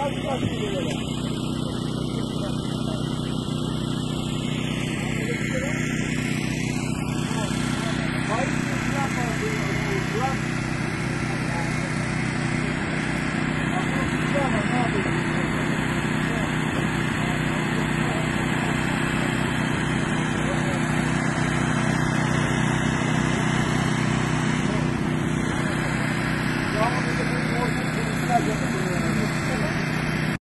Quase quase